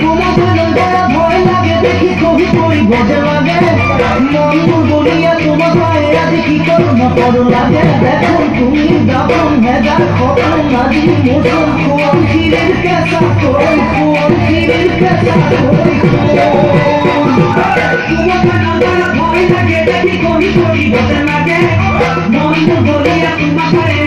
তোমার বড় ভয় লাগে, দেখি কবি কই বজে লাগে। মন বলিয়া তোমার পায়ে আজি কি করো না পড়ো লাগে। দেখো তুমি দাবন হেজার খতম নাজি মোসন খোয়ান কিরের কেসা কই খোয়ান কিরের কেসা কই তোমার বড় ভয় লাগে, দেখি কবি কই বজে লাগে। মন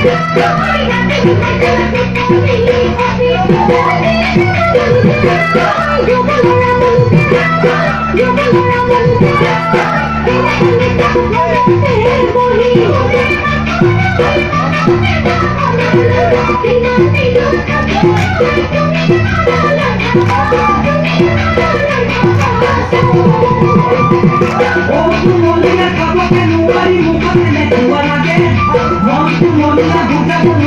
Oh, Thank you.